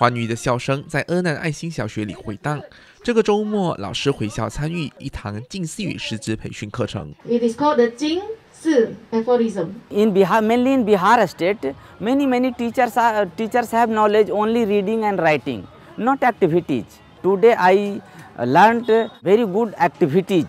欢愉的笑声在阿南爱心小学里回荡。这个周末，老师回校参与一堂近似语师资培训课程。It is called the Jing Si aphorism. In Bihar, mainly in Bihar state, many many teachers are, teachers have knowledge only reading and writing, not activities. Today I learned very good activities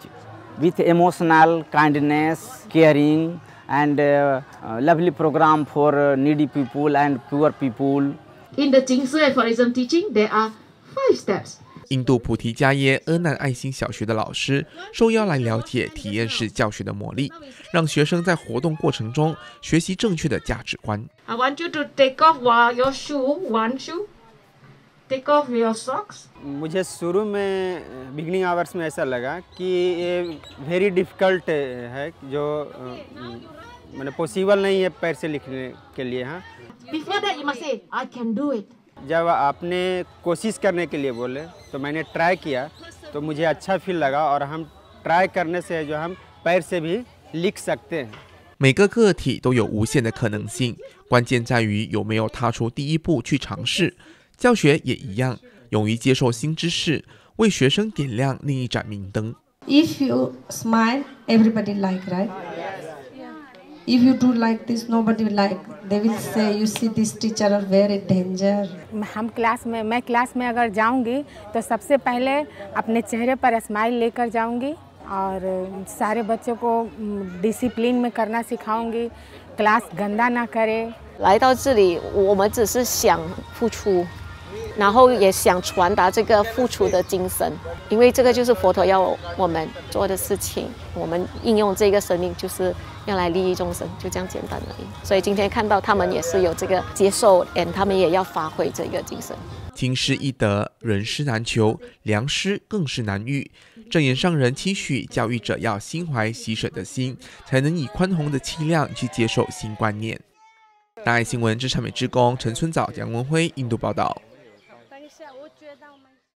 with emotional kindness, caring, and uh, uh, lovely program for uh, needy people and poor people. In the Jing Si aphorism teaching, there are five steps. 印度菩提迦耶阿难爱心小学的老师受邀来了解体验式教学的魔力，让学生在活动过程中学习正确的价值观。I want you to take off wa- your shoe, one shoe. Take off your socks. मुझे शुरू में beginning hours में ऐसा लगा कि ये very difficult है जो अ, मैंने पॉसिबल नहीं है पैर से लिखने के लिए हाँ Before that, you must say, I can do it. जब आपने कोशिश करने के लिए बोले तो मैंने ट्राई किया तो मुझे अच्छा फील लगा और हम ट्राई करने से जो हम पैर से भी लिख सकते हैं 每个个体都有无限的可能性，关键在于有没有踏出第一步去尝试。教学也一样，勇于接受新知识，为学生点亮另一盏明灯。 If you smile, everybody like, right? If you do like this, nobody will like. They will say, you see, this teacher are very danger. हम क्लास में मैं क्लास में अगर जाऊंगी तो सबसे पहले अपने चेहरे पर स्माइल लेकर जाऊंगी और सारे बच्चों को डिसिप्लिन में करना सिखाऊंगी क्लास गंदा ना करे 来到这里，我们只是想付出， 然后也想传达这个付出的精神，因为这个就是佛陀要我们做的事情。我们应用这个生命，就是要来利益众生，就这样简单而已。所以今天看到他们也是有这个接受，and 他们也要发挥这个精神。经师易得，人师难求，良师更是难遇。正言上人期许教育者要心怀喜舍的心，才能以宽宏的气量去接受新观念。大爱新闻之产美之工陈春早、杨文辉印度报道。